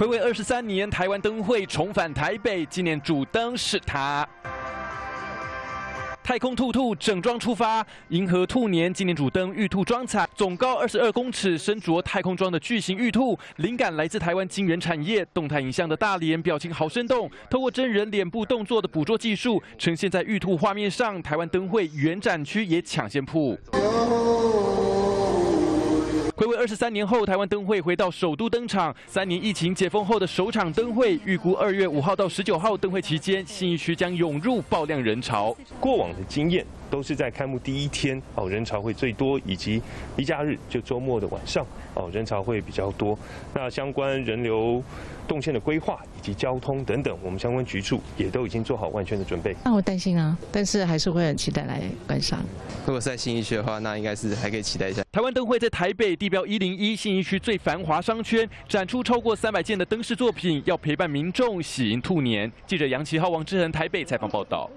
暌违二十三年，台湾灯会重返台北，今年主灯是它。太空兔兔整装出发，银河兔年今年主灯玉兔装彩，总高二十二公尺，身着太空装的巨型玉兔，灵感来自台湾晶圆产业，动态影像的大脸，表情好生动，透过真人脸部动作的捕捉技术，呈现在玉兔画面上。台湾灯会原展区也抢先铺。回违二十三年后，台湾灯会回到首都登场。三年疫情解封后的首场灯会，预估二月五号到十九号灯会期间，信义区将涌入爆量人潮。过往的经验。都是在开幕第一天哦，人潮会最多，以及例假日就周末的晚上哦，人潮会比较多。那相关人流动线的规划以及交通等等，我们相关局处也都已经做好万全的准备。那我担心啊，但是还是会很期待来观赏。如果是在新一区的话，那应该是还可以期待一下。台湾灯会在台北地标一零一信义区最繁华商圈展出超过三百件的灯饰作品，要陪伴民众喜迎兔年。记者杨奇浩、王志恒台北采访报道。